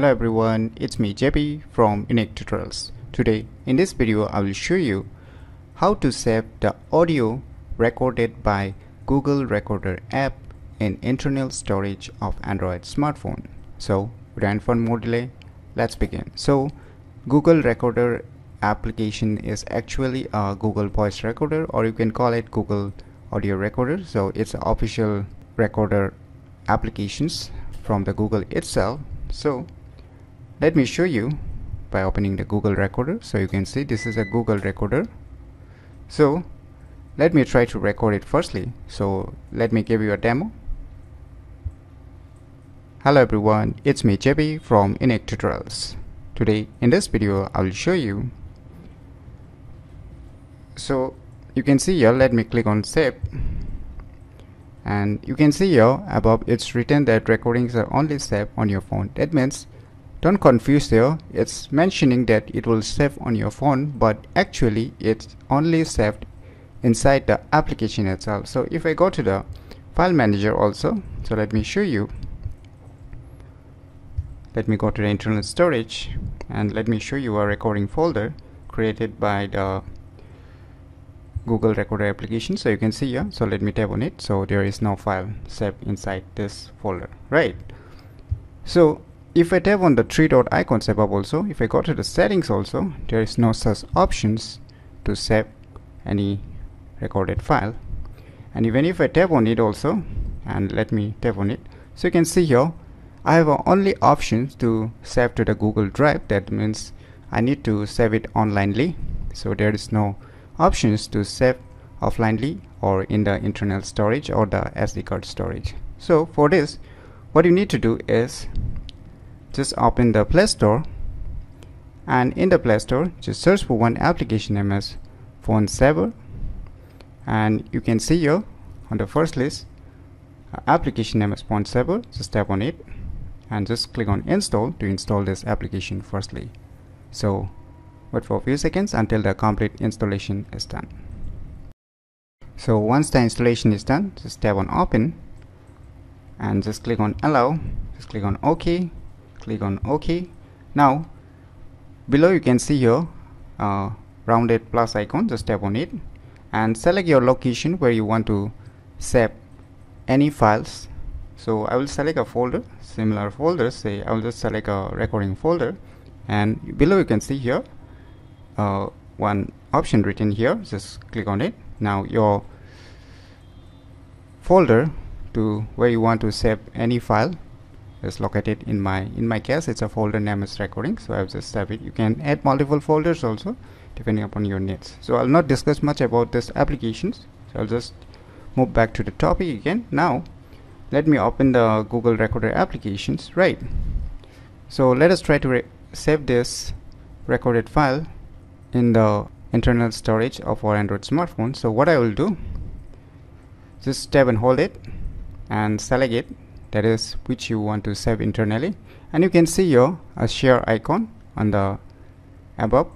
Hello everyone, it's me JP from Unique Tutorials. Today in this video I will show you how to save the audio recorded by Google Recorder app in internal storage of Android smartphone. So without further more delay, let's begin. So Google Recorder application is actually a Google voice recorder or you can call it Google audio recorder. So it's an official recorder applications from the Google itself. So let me show you by opening the Google recorder. So you can see this is a Google recorder. So let me try to record it firstly. So let me give you a demo. Hello everyone. It's me JP from Unique Tutorials. Today in this video I will show you. So you can see here let me click on save. And you can see here above it's written that recordings are only saved on your phone. That means don't confuse here it's mentioning that it will save on your phone but actually it's only saved inside the application itself. So if I go to the file manager also so let me show you. Let me go to the internal storage and let me show you a recording folder created by the Google Recorder application. So you can see here. So let me tap on it. So there is no file saved inside this folder. Right. So if I tap on the three dot icons above also if I go to the settings also there is no such options to save any recorded file. And even if I tap on it also and let me tap on it. So you can see here I have only options to save to the Google Drive. That means I need to save it onlinely. So there is no options to save offlinely or in the internal storage or the SD card storage. So for this what you need to do is just open the Play Store. And in the Play Store just search for one application name as Phone Saver. And you can see here on the first list uh, application name is Phone Saver. Just tap on it and just click on install to install this application firstly. So wait for a few seconds until the complete installation is done. So once the installation is done just tap on open and just click on allow. Just click on ok click on OK. Now below you can see here uh, rounded plus icon just tap on it and select your location where you want to save any files. So I will select a folder similar folders say I will just select a recording folder and below you can see here uh, one option written here just click on it. Now your folder to where you want to save any file is located in my in my case it's a folder name is recording so I've just saved it. You can add multiple folders also depending upon your needs. So I'll not discuss much about this applications. So I'll just move back to the topic again. Now let me open the Google Recorder applications. Right. So let us try to save this recorded file in the internal storage of our Android smartphone. So what I will do just tap and hold it and select it that is which you want to save internally. And you can see your a share icon on the above.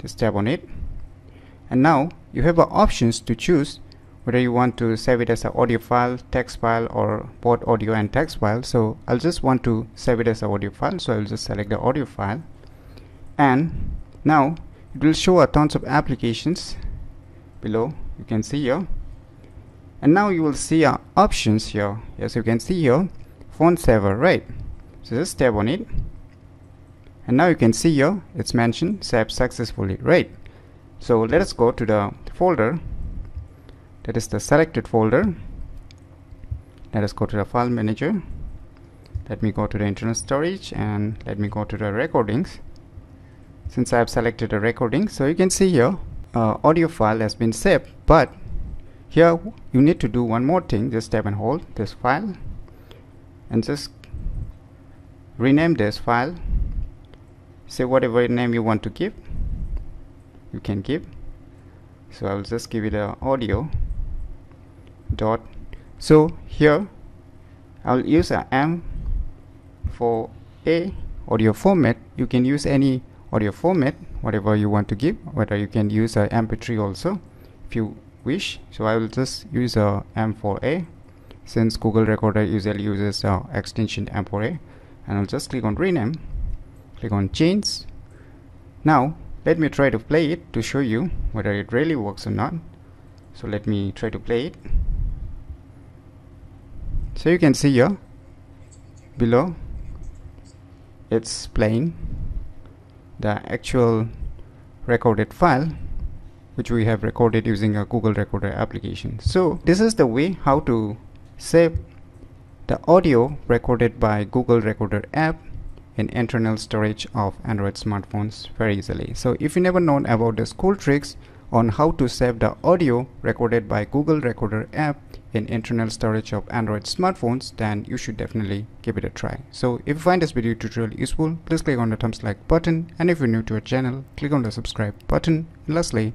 Just tap on it. And now you have options to choose whether you want to save it as an audio file text file or both audio and text file. So I'll just want to save it as an audio file. So I'll just select the audio file. And now it will show a tons of applications below. You can see here and now you will see uh, options here. As you can see here phone saver right? So just tap on it. And now you can see here it's mentioned saved successfully right? So let us go to the folder. That is the selected folder. Let us go to the file manager. Let me go to the internal storage and let me go to the recordings. Since I have selected a recording so you can see here uh, audio file has been saved but here you need to do one more thing. Just tap and hold this file and just rename this file. Say whatever name you want to give you can give. So I'll just give it a audio dot. So here I'll use a M for a audio format. You can use any audio format whatever you want to give whether you can use a mp3 also. If you wish. So I will just use a. M4A since Google Recorder usually uses uh, extension M4A and I'll just click on rename click on change. Now let me try to play it to show you whether it really works or not. So let me try to play it. So you can see here below it's playing the actual recorded file which we have recorded using a Google Recorder application. So this is the way how to save the audio recorded by Google Recorder app in internal storage of Android smartphones very easily. So if you never known about the cool tricks on how to save the audio recorded by Google Recorder app in internal storage of Android smartphones then you should definitely give it a try. So if you find this video tutorial useful please click on the thumbs like button and if you're new to our channel click on the subscribe button and lastly